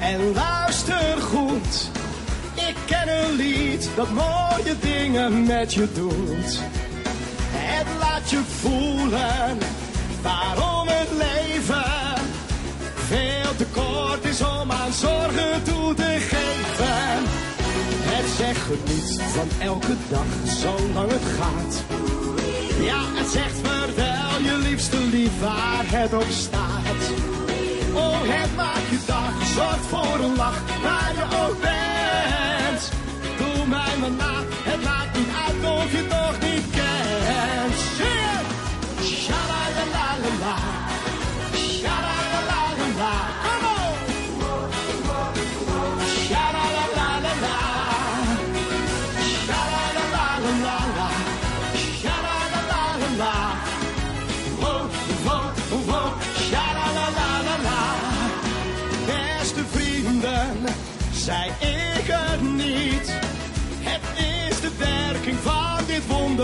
En luister goed, ik ken een lied dat mooie dingen met je doet. Het laat je voelen waarom het leven veel te kort is om aan zorgen toe te geven. Het zegt geniet van elke dag, zolang het gaat. Ja, het zegt vertel je liefste lief waar het op staat.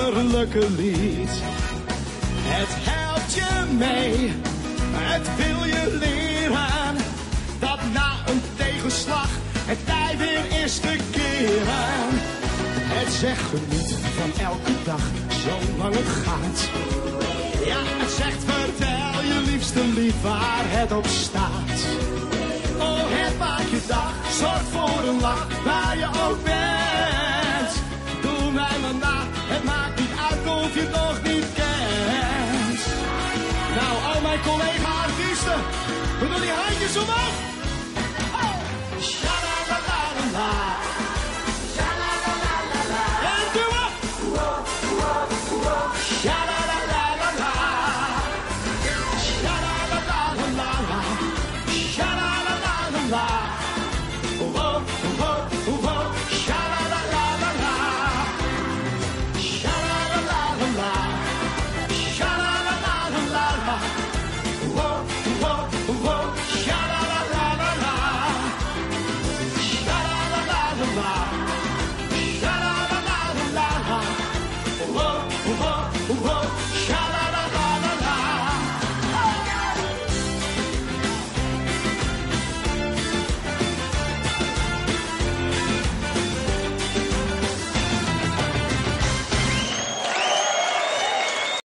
Wonderlijke lied. Het helpt je mee, het wil je leren. Dat na een tegenslag het tij weer is te keren. Het zegt geniet van elke dag, zolang het gaat. Ja, het zegt vertel je liefste lief waar het op staat. Oh, het maakt je dag, zorgt voor een lach waar je ook bent. 눈이 하이게 숨어! 샤라라라라 샤라라라라.